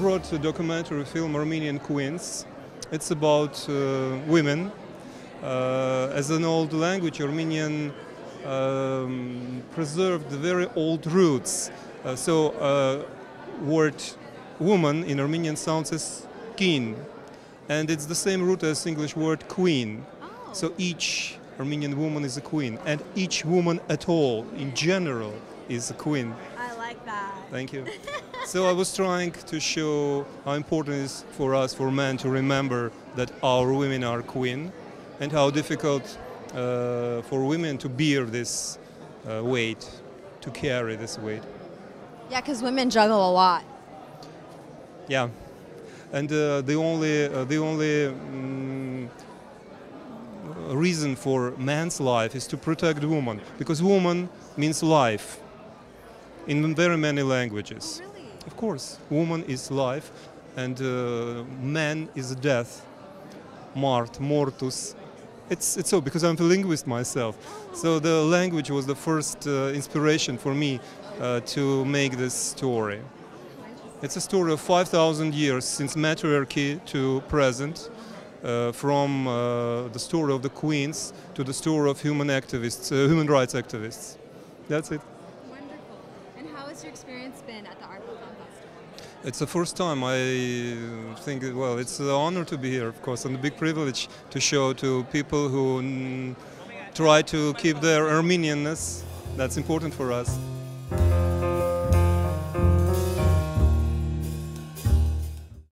brought a documentary film Armenian Queens. It's about uh, women. Uh, as an old language, Armenian um, preserved very old roots. Uh, so, uh, word woman in Armenian sounds as kin, and it's the same root as English word queen. Oh. So each Armenian woman is a queen, and each woman at all, in general, is a queen. I like that. Thank you. so I was trying to show how important it is for us, for men, to remember that our women are queen, and how difficult uh, for women to bear this uh, weight, to carry this weight. Yeah, because women juggle a lot. Yeah, and uh, the only uh, the only mm, reason for man's life is to protect woman because woman means life in very many languages. Of course, woman is life, and uh, man is death. Mart, mortus. It's, it's so because I'm a linguist myself. So the language was the first uh, inspiration for me uh, to make this story. It's a story of 5,000 years since matriarchy to present, uh, from uh, the story of the queens to the story of human activists, uh, human rights activists. That's it. Has your experience been at the Arpa Film Festival? It's the first time I think, well, it's an honor to be here, of course, and a big privilege to show to people who try to keep their Armenianness. That's important for us.